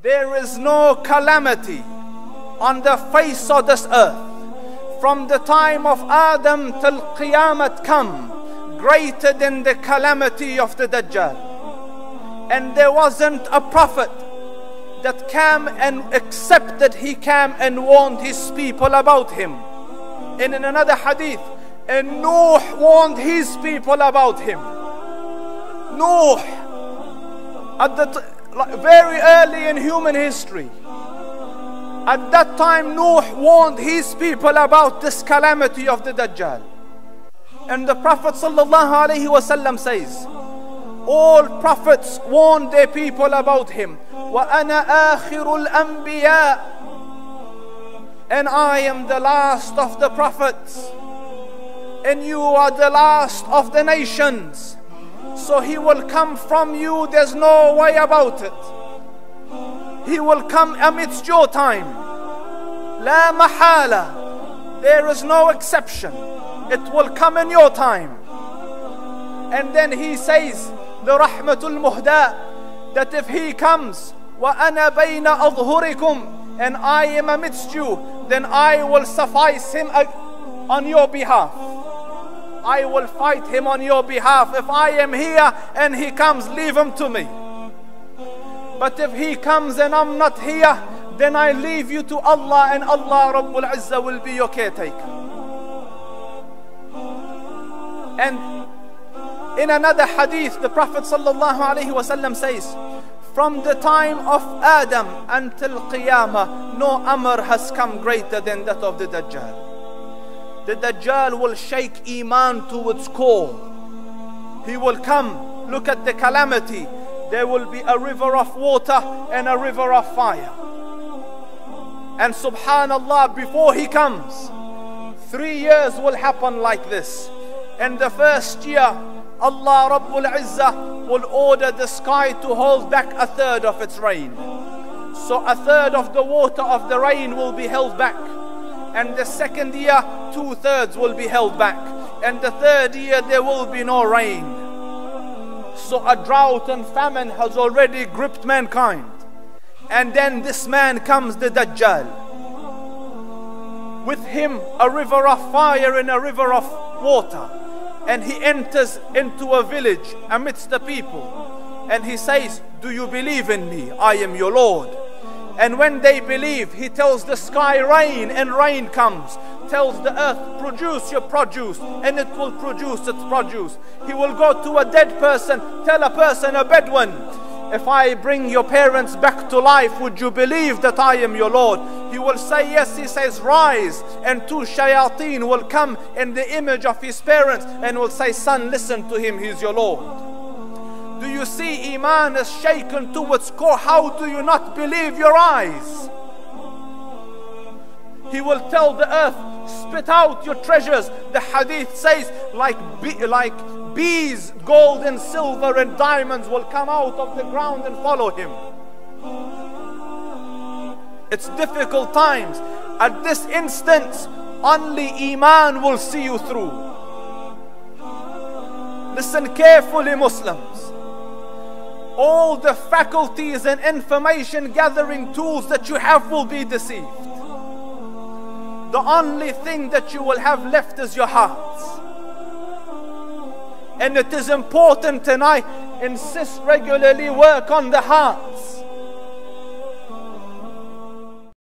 There is no calamity on the face of this earth from the time of Adam till Qiyamah come greater than the calamity of the Dajjal. And there wasn't a prophet that came and accepted he came and warned his people about him. And in another hadith, and Noah warned his people about him. Noah, at the like very early in human history, at that time Noah warned his people about this calamity of the Dajjal. And the Prophet sallallahu alaihi wasallam says, all prophets warned their people about him. وَأَنَا آخِرُ الْأَنْبِيَاءِ And I am the last of the prophets. And you are the last of the nations. So he will come from you, there's no way about it. He will come amidst your time. La mahala. There is no exception. It will come in your time. And then he says, لرحمة المهدى that if he comes وأنا بين أظهركم and I am amidst you then I will suffice him on your behalf I will fight him on your behalf. If I am here and he comes leave him to me. But if he comes and I'm not here then I leave you to Allah and Allah Rabbul Izzah will be your caretaker. And in another hadith, the Prophet sallallahu alaihi wasallam says, From the time of Adam until Qiyamah, no Amr has come greater than that of the Dajjal. The Dajjal will shake Iman to its core. He will come, look at the calamity. There will be a river of water and a river of fire. And subhanallah, before he comes, three years will happen like this. And the first year, Allah Rabbul Izzah will order the sky to hold back a third of its rain. So a third of the water of the rain will be held back. And the second year, two thirds will be held back. And the third year, there will be no rain. So a drought and famine has already gripped mankind. And then this man comes, the Dajjal. With him, a river of fire and a river of water and he enters into a village amidst the people and he says, Do you believe in me? I am your Lord. And when they believe, he tells the sky, Rain, and rain comes. Tells the earth, Produce your produce, and it will produce its produce. He will go to a dead person, tell a person, a Bedouin, if I bring your parents back to life, would you believe that I am your Lord? He will say yes. He says, Rise. And two shayateen will come in the image of his parents and will say, Son, listen to him. He's your Lord. Do you see Iman is shaken to its core? How do you not believe your eyes? He will tell the earth, spit out your treasures. The hadith says, like, like bees, gold and silver and diamonds will come out of the ground and follow him. It's difficult times. At this instance, only Iman will see you through. Listen carefully, Muslims. All the faculties and information gathering tools that you have will be deceived. The only thing that you will have left is your hearts. And it is important, and I insist regularly work on the hearts.